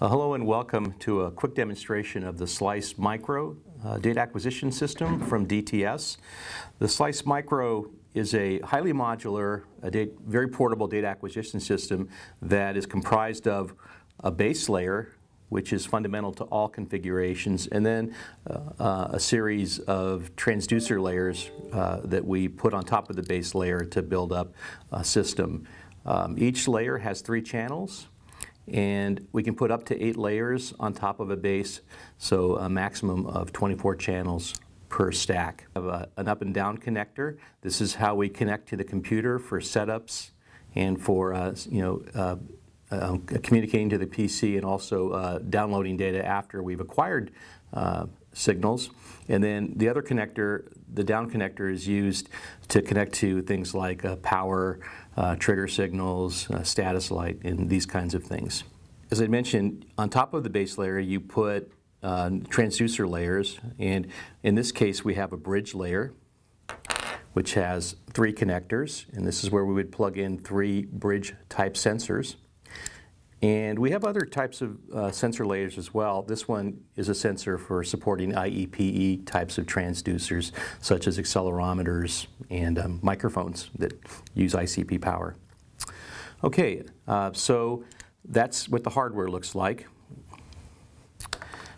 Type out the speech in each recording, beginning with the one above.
Uh, hello and welcome to a quick demonstration of the Slice Micro uh, data acquisition system from DTS. The Slice Micro is a highly modular, a data, very portable data acquisition system that is comprised of a base layer which is fundamental to all configurations, and then uh, uh, a series of transducer layers uh, that we put on top of the base layer to build up a system. Um, each layer has three channels, and we can put up to eight layers on top of a base, so a maximum of 24 channels per stack. Have a, an up and down connector. This is how we connect to the computer for setups and for uh, you know uh, uh, communicating to the PC and also uh, downloading data after we've acquired uh, signals. And then the other connector, the down connector, is used to connect to things like uh, power, uh, trigger signals, uh, status light, and these kinds of things. As I mentioned, on top of the base layer, you put uh, transducer layers, and in this case, we have a bridge layer, which has three connectors, and this is where we would plug in three bridge type sensors. And we have other types of uh, sensor layers as well. This one is a sensor for supporting IEPE types of transducers, such as accelerometers and um, microphones that use ICP power. Okay, uh, so that's what the hardware looks like.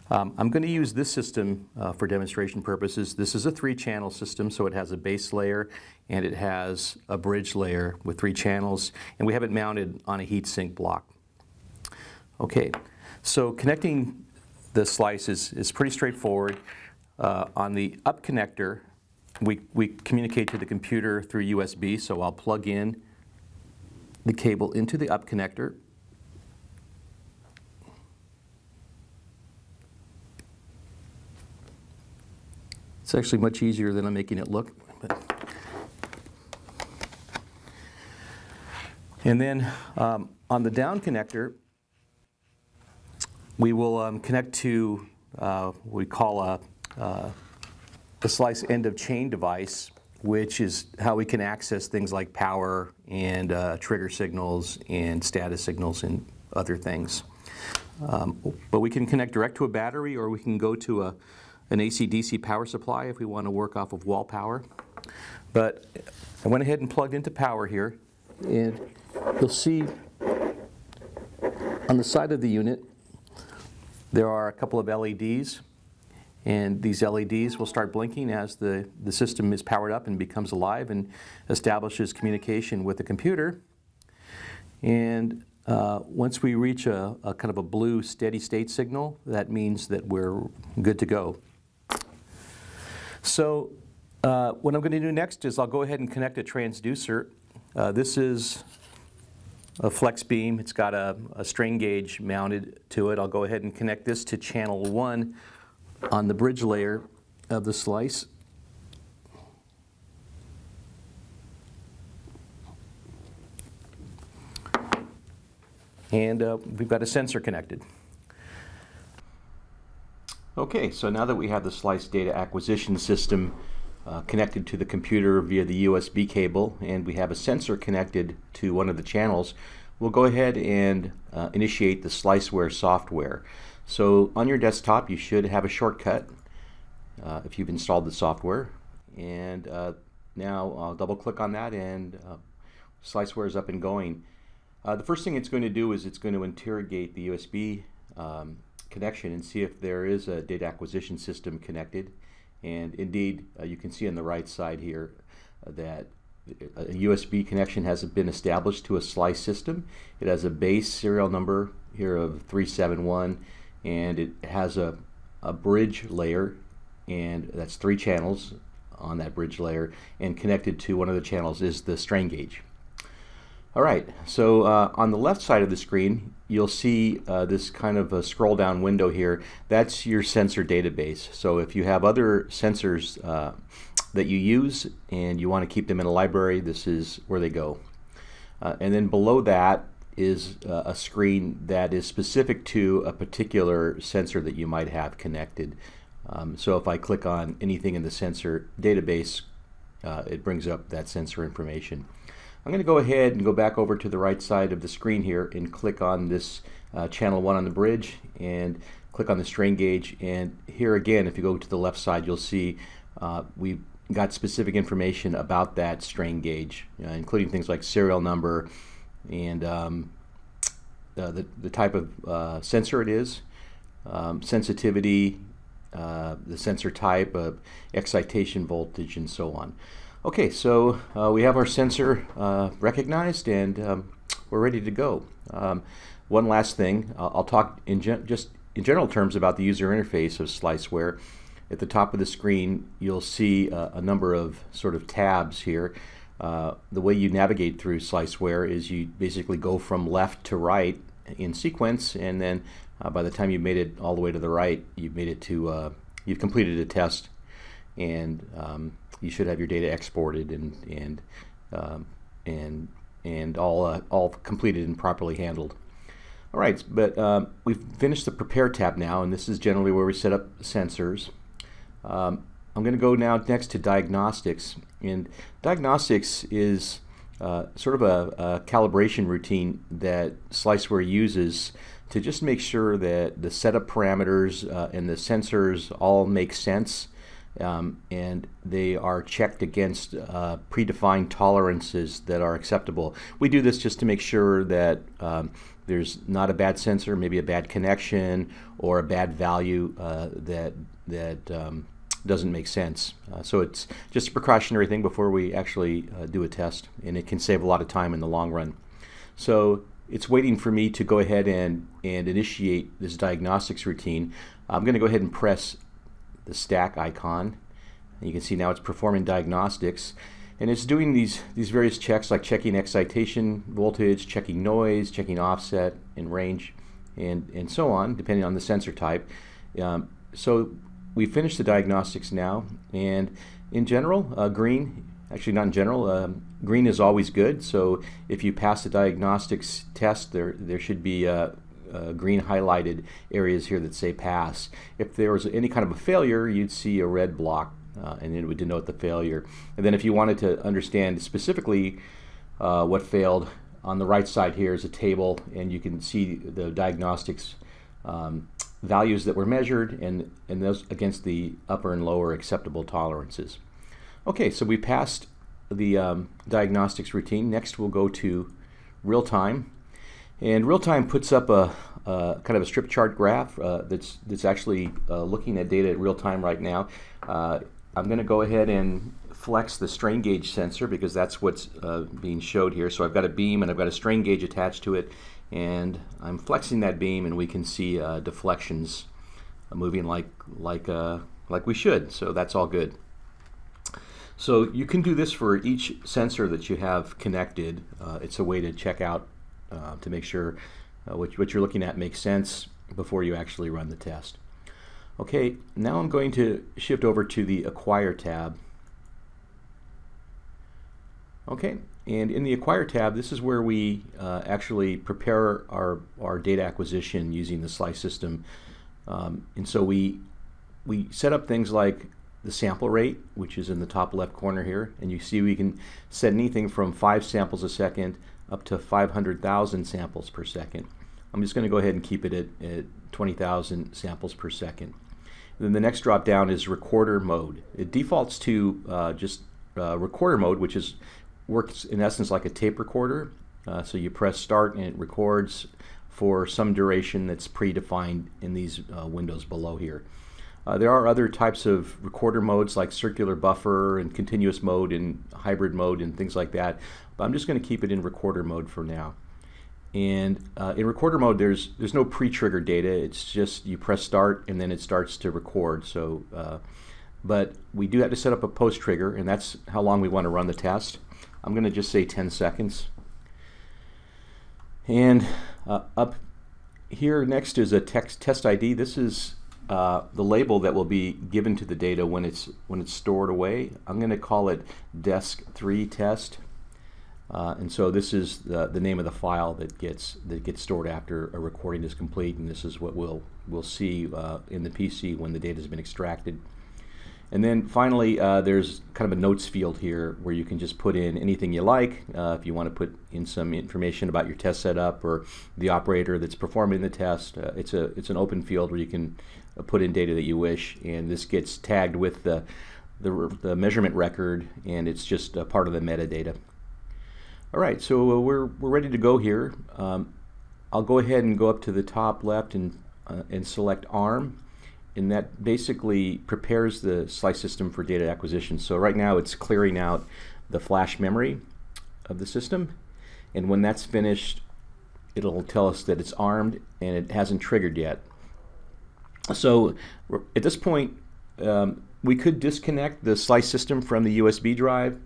Um, I'm going to use this system uh, for demonstration purposes. This is a three-channel system, so it has a base layer and it has a bridge layer with three channels, and we have it mounted on a heatsink block. Okay, so connecting the slice is, is pretty straightforward. Uh, on the up connector, we, we communicate to the computer through USB, so I'll plug in the cable into the up connector. It's actually much easier than I'm making it look. And then um, on the down connector, we will um, connect to uh, what we call a, uh, a slice end of chain device, which is how we can access things like power and uh, trigger signals and status signals and other things. Um, but we can connect direct to a battery or we can go to a, an AC-DC power supply if we want to work off of wall power. But I went ahead and plugged into power here and you'll see on the side of the unit there are a couple of LEDs, and these LEDs will start blinking as the, the system is powered up and becomes alive and establishes communication with the computer. And uh, once we reach a, a, kind of a blue steady state signal, that means that we're good to go. So uh, what I'm going to do next is I'll go ahead and connect a transducer. Uh, this is a flex beam. It's got a, a, strain gauge mounted to it. I'll go ahead and connect this to channel 1 on the bridge layer of the slice. And uh, we've got a sensor connected. Okay, so now that we have the slice data acquisition system uh, connected to the computer via the USB cable and we have a sensor connected to one of the channels, we'll go ahead and uh, initiate the Sliceware software. So on your desktop you should have a shortcut uh, if you've installed the software and uh, now I'll double click on that and uh, Sliceware is up and going. The first thing it's going to do is it's going to interrogate the USB um, connection and see if there is a data acquisition system connected and indeed, uh, you can see on the right side here uh, that a USB connection has been established to a slice system. It has a base serial number here of 371 and it has a, a bridge layer and that's three channels on that bridge layer and connected to one of the channels is the strain gauge. All right, so uh, on the left side of the screen, you'll see uh, this kind of a scroll down window here. That's your sensor database. So if you have other sensors uh, that you use and you want to keep them in a library, this is where they go. Uh, and then below that is uh, a screen that is specific to a particular sensor that you might have connected. Um, so if I click on anything in the sensor database, uh, it brings up that sensor information. I'm going to go ahead and go back over to the right side of the screen here and click on this uh, channel 1 on the bridge and click on the strain gauge and here again if you go to the left side you'll see uh, we've got specific information about that strain gauge uh, including things like serial number and um, the, the type of uh, sensor it is, um, sensitivity, uh, the sensor type, of excitation voltage, and so on. Okay, so uh, we have our sensor uh, recognized and um, we're ready to go. Um, one last thing, I'll talk in just in general terms about the user interface of Sliceware. At the top of the screen, you'll see a number of sort of tabs here. Uh, the way you navigate through Sliceware is you basically go from left to right in sequence, and then uh, by the time you've made it all the way to the right, you've made it to uh, you've completed a test, and um, you should have your data exported and and um, and and all uh, all completed and properly handled. All right, but um, we've finished the Prepare tab now, and this is generally where we set up sensors. Um, I'm going to go now next to Diagnostics, and Diagnostics is uh, sort of a, a, calibration routine that Sliceware uses to just make sure that the setup parameters uh, and the sensors all make sense um, and they are checked against uh, predefined tolerances that are acceptable. We do this just to make sure that um, there's not a bad sensor, maybe a bad connection or a bad value uh, that that um, doesn't make sense. Uh, so it's just a precautionary thing before we actually uh, do a test, and it can save a lot of time in the long run. So it's waiting for me to go ahead and, and initiate this diagnostics routine. I'm going to go ahead and press the stack icon. And you can see now it's performing diagnostics. And it's doing these, these various checks like checking excitation voltage, checking noise, checking offset and range, and, and so on, depending on the sensor type. Um, so we finished the diagnostics now, and in general, uh, green, actually not in general, um, green is always good. So if you pass the diagnostics test, there there should be uh, uh, green highlighted areas here that say pass. If there was any kind of a failure, you'd see a red block, uh, and it would denote the failure. And then if you wanted to understand specifically uh, what failed, on the right side here is a table, and you can see the diagnostics. Um, values that were measured and, and those against the upper and lower acceptable tolerances. Okay, so we passed the um, diagnostics routine. Next we'll go to real time. And real time puts up a, kind of a strip chart graph uh, that's, that's actually uh, looking at data at real time right now. Uh, I'm going to go ahead and flex the strain gauge sensor because that's what's uh, being showed here. So I've got a beam and I've got a strain gauge attached to it and I'm flexing that beam and we can see deflections moving like like like we should so that's all good so you can do this for each sensor that you have connected uh, it's a way to check out uh, to make sure uh, what, what you're looking at makes sense before you actually run the test okay now I'm going to shift over to the acquire tab okay and in the Acquire tab, this is where we uh, actually prepare our, our data acquisition using the slice system. Um, and so we, we set up things like the sample rate, which is in the top left corner here. And you see we can set anything from 5 samples a second up to 500,000 samples per second. I'm just going to go ahead and keep it at, at 20,000 samples per second. And then the next drop down is recorder mode. It defaults to uh, just uh, recorder mode, which is works in essence like a tape recorder. Uh, so you press start and it records for some duration that's predefined in these uh, windows below here. Uh, there are other types of recorder modes like circular buffer and continuous mode and hybrid mode and things like that. But I'm just going to keep it in recorder mode for now. And uh, in recorder mode, there's there's no pre-trigger data. It's just you press start and then it starts to record. So, uh, but we do have to set up a post trigger, and that's how long we want to run the test. I'm going to just say 10 seconds. And uh, up here next is a text test ID. This is uh, the label that will be given to the data when it's when it's stored away. I'm going to call it desk3 test. Uh, and so this is the, the name of the file that gets that gets stored after a recording is complete, and this is what we'll we'll see uh, in the PC when the data has been extracted. And then finally, uh, there's kind of a notes field here where you can just put in anything you like. Uh, if you want to put in some information about your test setup or the operator that's performing the test, it's a it's an open field where you can put in data that you wish, and this gets tagged with the the, the measurement record, and it's just a part of the metadata. All right, so uh, we're we're ready to go here. Um, I'll go ahead and go up to the top left and uh, and select ARM and that basically prepares the slice system for data acquisition. So right now it's clearing out the flash memory of the system, and when that's finished, it'll tell us that it's armed and it hasn't triggered yet. So at this point, um, we could disconnect the slice system from the USB drive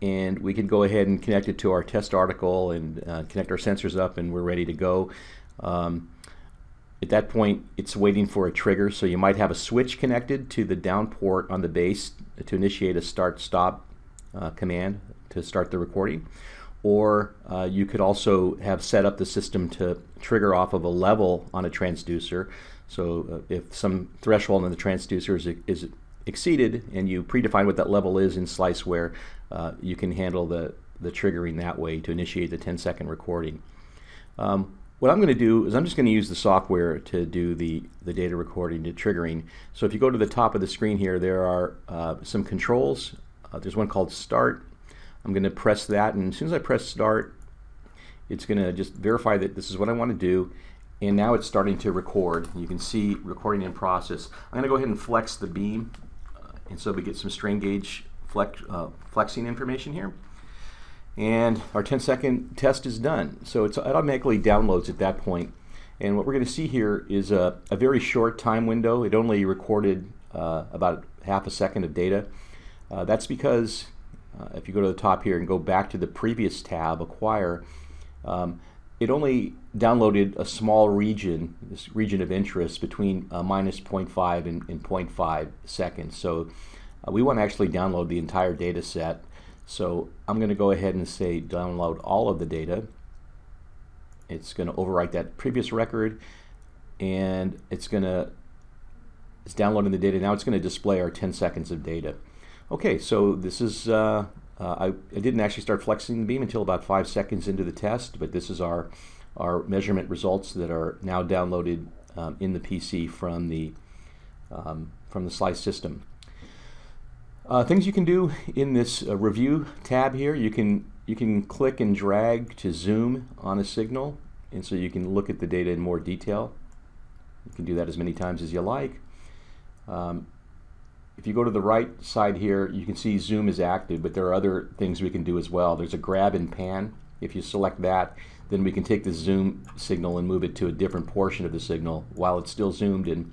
and we can go ahead and connect it to our test article and uh, connect our sensors up and we're ready to go. Um, at that point, it's waiting for a trigger, so you might have a switch connected to the down port on the base to initiate a start-stop uh, command to start the recording. Or uh, you could also have set up the system to trigger off of a level on a transducer. So uh, if some threshold in the transducer is, is, exceeded and you predefine what that level is in Sliceware, uh, you can handle the, the triggering that way to initiate the 10 second recording. Um, what I'm going to do is I'm just going to use the software to do the, the data recording, the triggering. So if you go to the top of the screen here, there are uh, some controls. Uh, there's one called Start. I'm going to press that, and as soon as I press Start, it's going to just verify that this is what I want to do. And now it's starting to record. You can see recording in process. I'm going to go ahead and flex the beam, uh, and so we get some strain gauge flex, uh, flexing information here and our 10 second test is done. So it automatically downloads at that point. And what we're going to see here is a, a very short time window. It only recorded uh, about half a second of data. Uh, that's because uh, if you go to the top here and go back to the previous tab, Acquire, um, it only downloaded a small region, this region of interest between uh, minus 0.5 and, and 0.5 seconds. So uh, we want to actually download the entire data set so I'm going to go ahead and say download all of the data. It's going to overwrite that previous record and it's going to it's downloading the data. Now it's going to display our 10 seconds of data. Okay, so this is, uh, uh, I, I, didn't actually start flexing the beam until about five seconds into the test, but this is our, our measurement results that are now downloaded um, in the PC from the, um, from the slice system. Uh, things you can do in this uh, review tab here, you can you can click and drag to zoom on a signal, and so you can look at the data in more detail. You can do that as many times as you like. Um, if you go to the right side here, you can see zoom is active, but there are other things we can do as well. There's a grab and pan. If you select that, then we can take the zoom signal and move it to a different portion of the signal while it's still zoomed in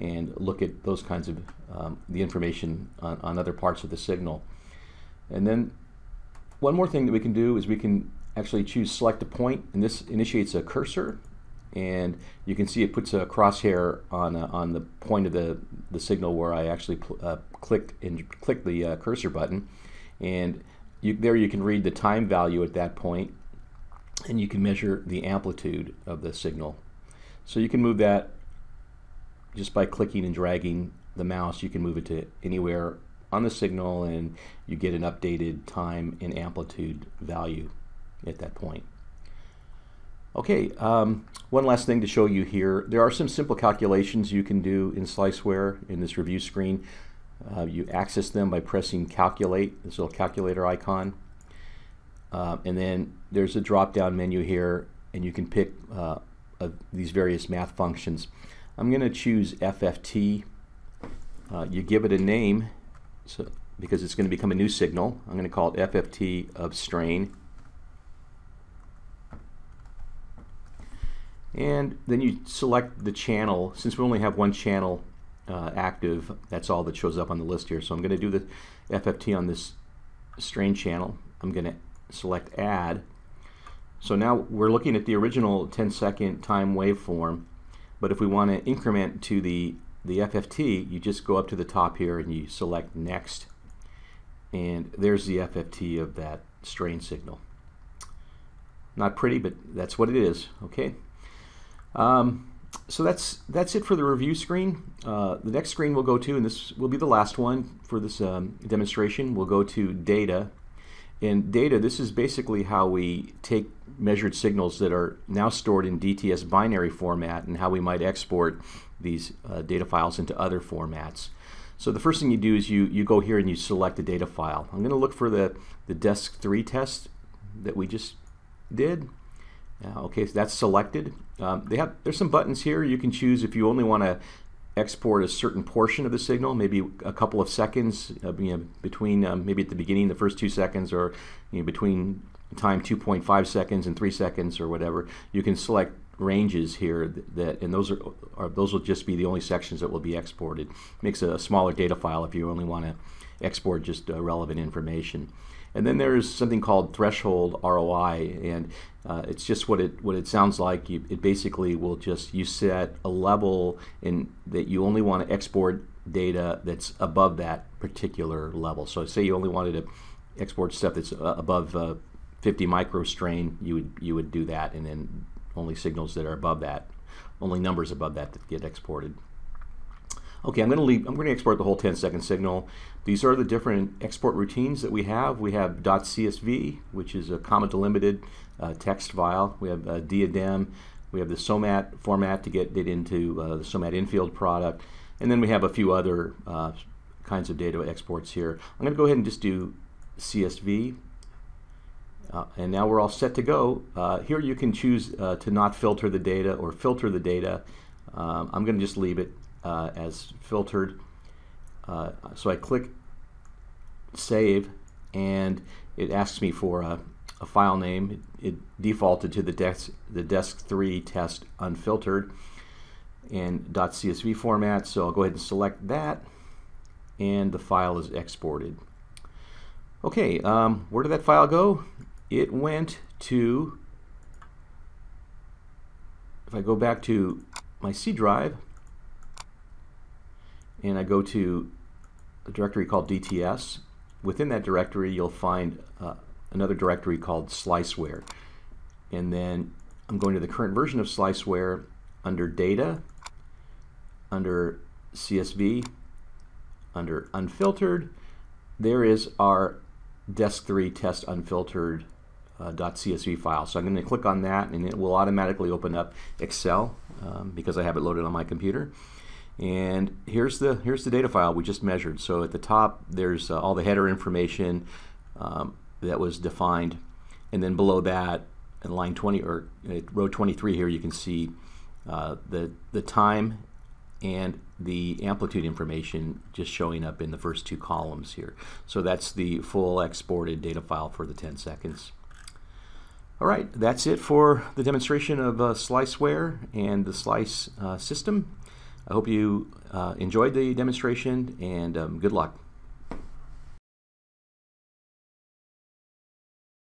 and look at those kinds of um, the information on, on other parts of the signal. And then one more thing that we can do is we can actually choose select a point and this initiates a cursor and you can see it puts a crosshair on, uh, on the point of the, the signal where I actually uh, clicked and click the uh, cursor button and you, there you can read the time value at that point and you can measure the amplitude of the signal. So you can move that just by clicking and dragging the mouse, you can move it to anywhere on the signal and you get an updated time and amplitude value at that point. Okay, um, one last thing to show you here. There are some simple calculations you can do in Sliceware in this review screen. Uh, you access them by pressing calculate, this little calculator icon. Uh, and then there's a drop down menu here and you can pick uh, these various math functions. I'm going to choose FFT. Uh, you give it a name so, because it's going to become a new signal. I'm going to call it FFT of strain. And then you select the channel. Since we only have one channel uh, active, that's all that shows up on the list here. So I'm going to do the FFT on this strain channel. I'm going to select add. So now we're looking at the original 10 second time waveform but if we want to increment to the, the FFT, you just go up to the top here and you select next. And there's the FFT of that strain signal. Not pretty, but that's what it is, okay? Um, so that's that's it for the review screen. Uh, the next screen we'll go to, and this will be the last one for this um, demonstration, we'll go to data. In data, this is basically how we take measured signals that are now stored in DTS binary format and how we might export these uh, data files into other formats. So the first thing you do is you, you go here and you select a data file. I'm going to look for the, the desk 3 test that we just did. Uh, okay, so that's selected. Um, they have there's some buttons here you can choose if you only want to export a certain portion of the signal, maybe a couple of seconds, uh, you know, between um, maybe at the beginning, the first two seconds, or you know, between time 2.5 seconds and three seconds, or whatever. You can select ranges here that, and those are, are, those will just be the only sections that will be exported. Makes a smaller data file if you only want to export just uh, relevant information. And then there's something called threshold ROI, and uh, it's just what it what it sounds like. You, it basically will just you set a level in that you only want to export data that's above that particular level. So say you only wanted to export stuff that's uh, above uh, 50 microstrain, you would you would do that, and then only signals that are above that, only numbers above that that get exported. Okay, I'm going to leave, I'm going to export the whole 10 second signal. These are the different export routines that we have. We have .csv, which is a comma delimited uh, text file. We have a DIAdem. We have the SOMAT format to get it into uh, the SOMAT infield product. And then we have a few other uh, kinds of data exports here. I'm going to go ahead and just do CSV. Uh, and now we're all set to go. Uh, here you can choose uh, to not filter the data or filter the data. Um, I'm going to just leave it uh, as filtered. Uh, so I click save and it asks me for a, a file name. It, it, defaulted to the desk the DESC3 test unfiltered in .csv format. So I'll go ahead and select that and the file is exported. Okay, um, where did that file go? It went to, if I go back to my C drive, and I go to a directory called DTS. Within that directory, you'll find uh, another directory called Sliceware. And then I'm going to the current version of Sliceware under Data, under CSV, under Unfiltered. There is our desk3 test unfiltered uh, .csv file. So I'm going to click on that and it will automatically open up Excel um, because I have it loaded on my computer. And here's the here's the data file we just measured. So at the top, there's uh, all the header information um, that was defined, and then below that, in line 20 or uh, row 23 here, you can see uh, the the time and the amplitude information just showing up in the first two columns here. So that's the full exported data file for the 10 seconds. All right, that's it for the demonstration of uh, Sliceware and the Slice uh, system. I hope you uh, enjoyed the demonstration and um, good luck.